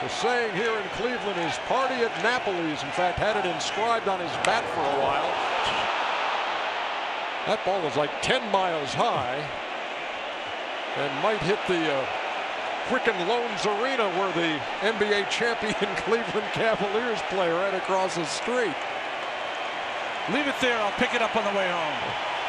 The saying here in Cleveland is party at Napoli's. In fact, had it inscribed on his bat for a while. That ball was like 10 miles high and might hit the uh, Quicken Loans Arena where the NBA champion Cleveland Cavaliers play right across the street. Leave it there. I'll pick it up on the way home.